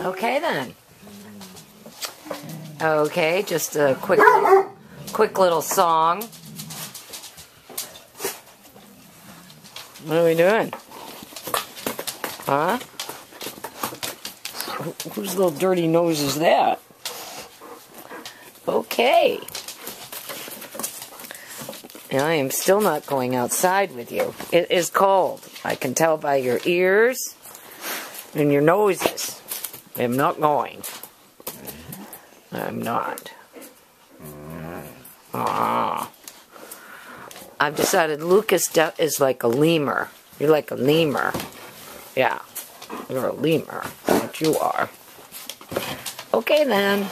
Okay, then. Okay, just a quick, quick little song. What are we doing? Huh? Wh- Whose little dirty nose is that? Okay. I am still not going outside with you. It is cold. I can tell by your ears and your noses. I'm not going. I'm not. Ah. I've decided Lucas is like a lemur. You're like a lemur. Yeah. You're a lemur. What you are. Okay then.